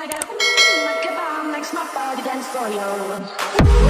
Goodbye, goodbye, next my body dance for you.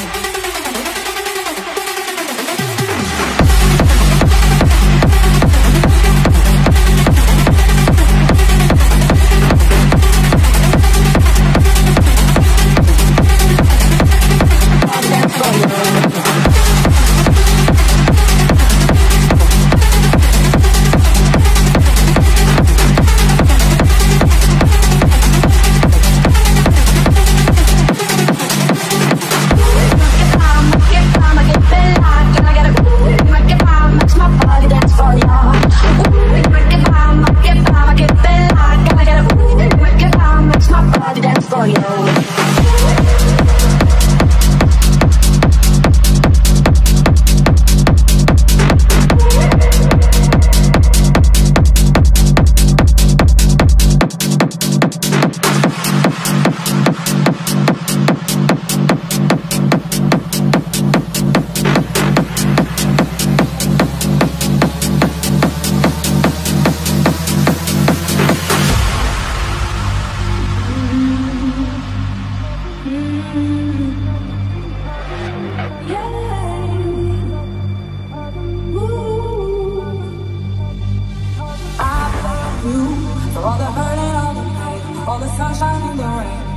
you for all the hurt and all the pain, all the sunshine and the rain.